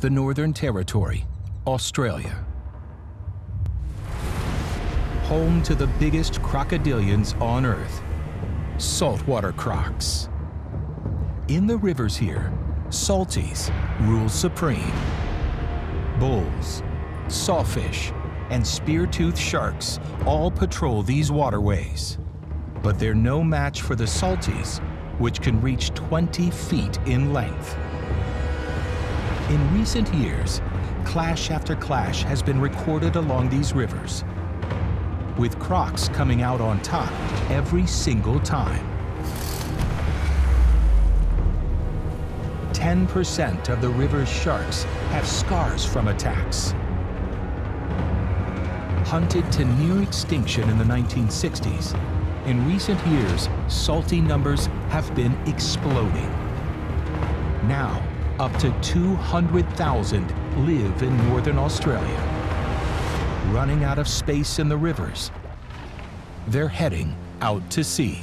the Northern Territory, Australia. Home to the biggest crocodilians on Earth, saltwater crocs. In the rivers here, salties rule supreme. Bulls, sawfish, and spear-toothed sharks all patrol these waterways. But they're no match for the salties, which can reach 20 feet in length. In recent years, clash after clash has been recorded along these rivers, with crocs coming out on top every single time. 10% of the river's sharks have scars from attacks. Hunted to near extinction in the 1960s, in recent years, salty numbers have been exploding. Now, up to 200,000 live in northern Australia. Running out of space in the rivers, they're heading out to sea.